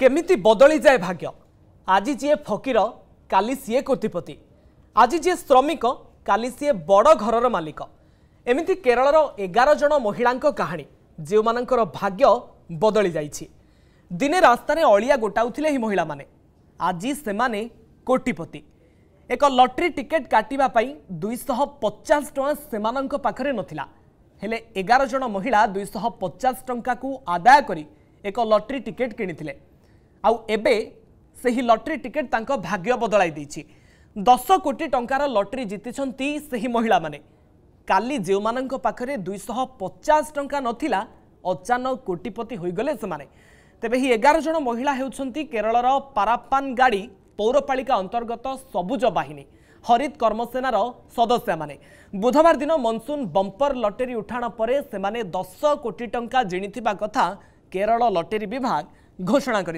কেমিতি বদলি যায় ভাগ্য আজি যিয়ে ফকির কালি সিয়ে কোটিপতি আজি যিয়ে শ্রমিক কালি সিয়ে বড় ঘরর মালিক এমিতি কেরলর এগার জন মহিলাঙ্ক কাহিনী ଯେଉଁମାନଙ୍କର ଭାଗ୍ୟ ବଦଳି ଯାଇଛି ଦିନେ ରାସ୍ତାରେ ଅଳିଆ ଗୋଟାଉଥିଲେ ଏହି ମହିଳାମାନେ ଆଜି ସେମାନେ କୋଟିପତି ଏକ ଲଟେରୀ ଟିକେଟ୍ କାଟିବା ପାଇଁ ଦୁଇଶହ ପଚାଶ ଟଙ୍କା ସେମାନଙ୍କ ପାଖରେ ନଥିଲା ହେଲେ ଏଗାର ଜଣ ମହିଳା ଦୁଇଶହ ପଚାଶ ଟଙ୍କାକୁ ଆଦାୟ କରି ଏକ ଲଟେରୀ ଟିକେଟ୍ କିଣିଥିଲେ ଆଉ ଏବେ ସେହି ଲଟେରୀ ଟିକେଟ୍ ତାଙ୍କ ଭାଗ୍ୟ ବଦଳାଇ ଦେଇଛି ଦଶ କୋଟି ଟଙ୍କାର ଲଟେରୀ ଜିତିଛନ୍ତି ସେହି ମହିଳାମାନେ କାଲି ଯେଉଁମାନଙ୍କ ପାଖରେ ଦୁଇଶହ ପଚାଶ ଟଙ୍କା ନଥିଲା ଅଚାନକ କୋଟିପତି ହୋଇଗଲେ ସେମାନେ ତେବେ ଏହି ଏଗାର ଜଣ ମହିଳା ହେଉଛନ୍ତି କେରଳର ପାରାପାନ ଗାଡ଼ି ପୌରପାଳିକା ଅନ୍ତର୍ଗତ ସବୁଜ ବାହିନୀ ହରିତ କର୍ମସେନାର ସଦସ୍ୟମାନେ ବୁଧବାର ଦିନ ମନସୁନ ବମ୍ପର ଲଟେରୀ ଉଠାଣ ପରେ ସେମାନେ ଦଶ କୋଟି ଟଙ୍କା ଜିଣିଥିବା କଥା କେରଳ ଲଟେରୀ ବିଭାଗ घोषणा कर